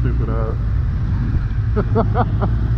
stupid ass.